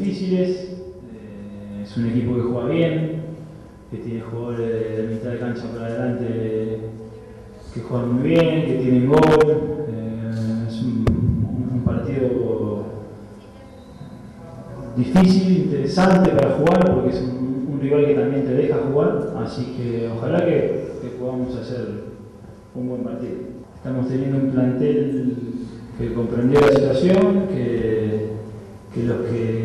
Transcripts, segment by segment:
difíciles, eh, es un equipo que juega bien, que tiene jugadores de mitad de cancha para adelante que juegan muy bien, que tienen gol. Eh, es un, partido difícil, interesante para jugar, porque es un, un rival que también te deja jugar, así que ojalá que, que podamos hacer un buen partido. Estamos teniendo un plantel que comprendió la situación, que, que los que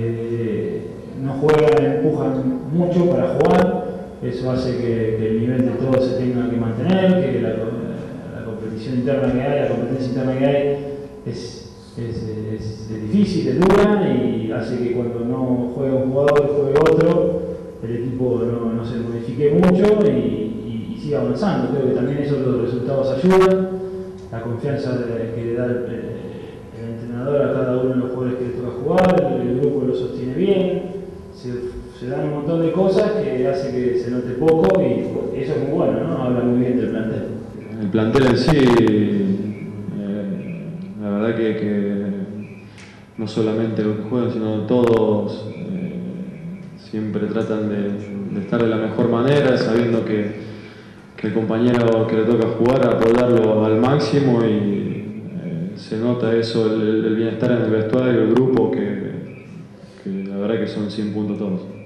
empujan mucho para jugar, eso hace que, el nivel de todos se tenga que mantener, que la, competición interna que hay, la competencia interna que hay es, es, es- difícil, es dura y hace que cuando no juega un jugador juegue otro, el equipo no, no se modifique mucho y, siga avanzando. Creo que también eso los resultados ayudan, la confianza que le da el, el entrenador a cada uno de los jugadores que le toca jugar, se, dan un montón de cosas que hace que se note poco y eso es muy bueno, ¿no? Habla muy bien del plantel. El plantel en sí, eh, la verdad que, no solamente los que juegan, sino todos eh, siempre tratan de, estar de la mejor manera, sabiendo que, el compañero que le toca jugar, apoyarlo al máximo y eh, se nota eso, el, el bienestar en el vestuario, el grupo, que, son 100 puntos todos.